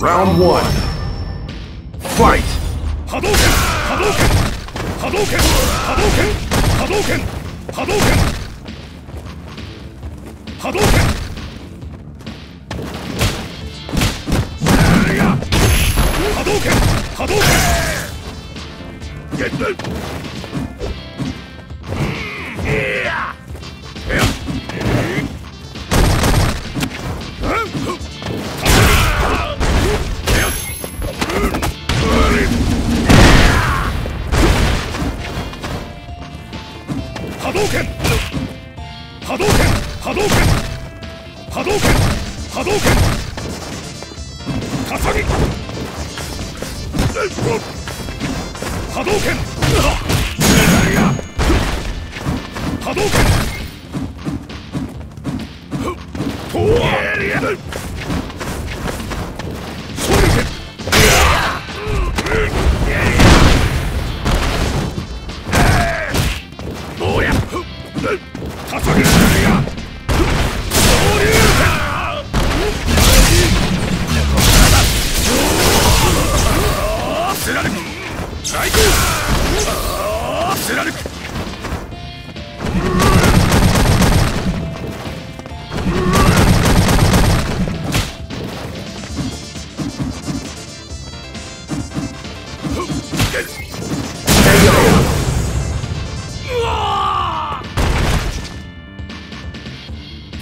Round one. Fight! 波動拳波動拳波動拳波動波動拳。波動拳。波動拳。波動拳。波動拳。笠木波動拳。波動拳。KO.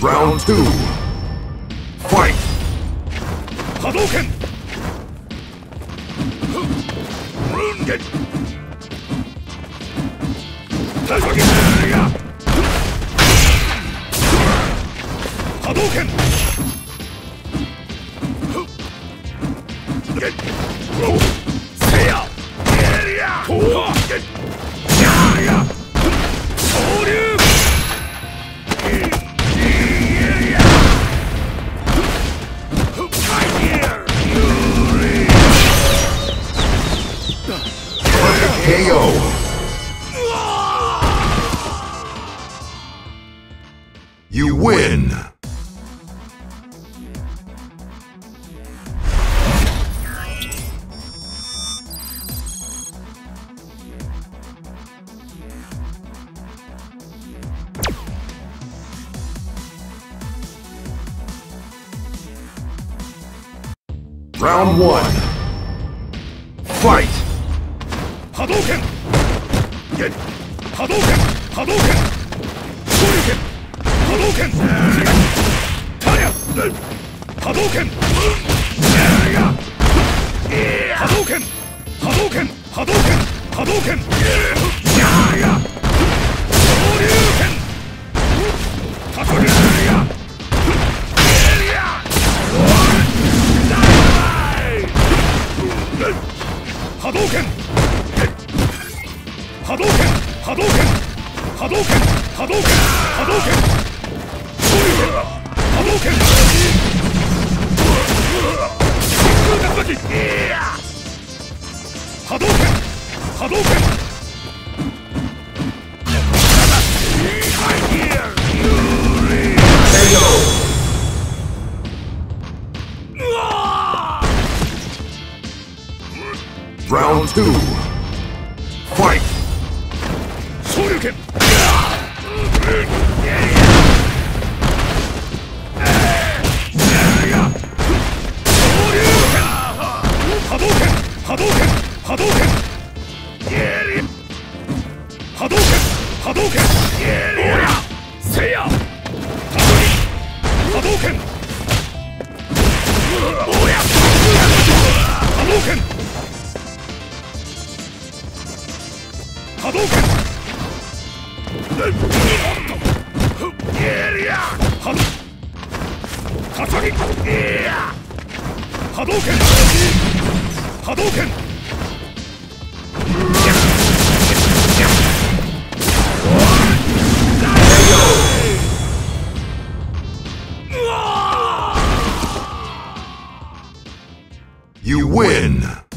Round two. Fight. Hadouken. Rungen. KO! You win! Round one. Fight! 波動拳。ゲ波動拳。波動拳。昇竜拳。波動拳。タリャ波動拳。波動拳。波動拳。波動拳。波動拳。動拳波動拳波動拳波動拳昇竜拳波動拳波動拳波動拳 Round two. 昇竜拳波動拳波動拳波動拳波動拳波動拳おらせや波動拳おや波動拳波動拳波動笠木波動拳波動拳 You win!